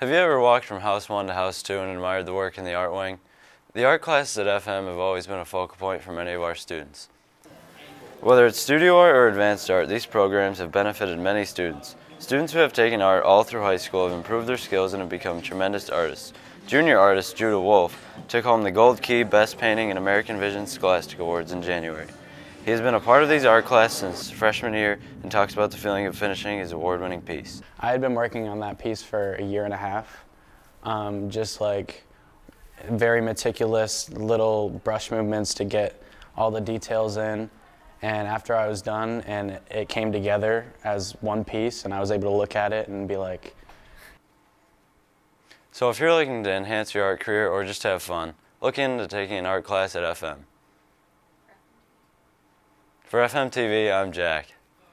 Have you ever walked from House 1 to House 2 and admired the work in the art wing? The art classes at FM have always been a focal point for many of our students. Whether it's studio art or advanced art, these programs have benefited many students. Students who have taken art all through high school have improved their skills and have become tremendous artists. Junior artist Judah Wolfe took home the Gold Key Best Painting and American Vision Scholastic Awards in January. He has been a part of these art classes since freshman year and talks about the feeling of finishing his award-winning piece. I had been working on that piece for a year and a half, um, just like very meticulous little brush movements to get all the details in. And after I was done and it came together as one piece and I was able to look at it and be like, So if you're looking to enhance your art career or just have fun, look into taking an art class at FM. For FM TV, I'm Jack.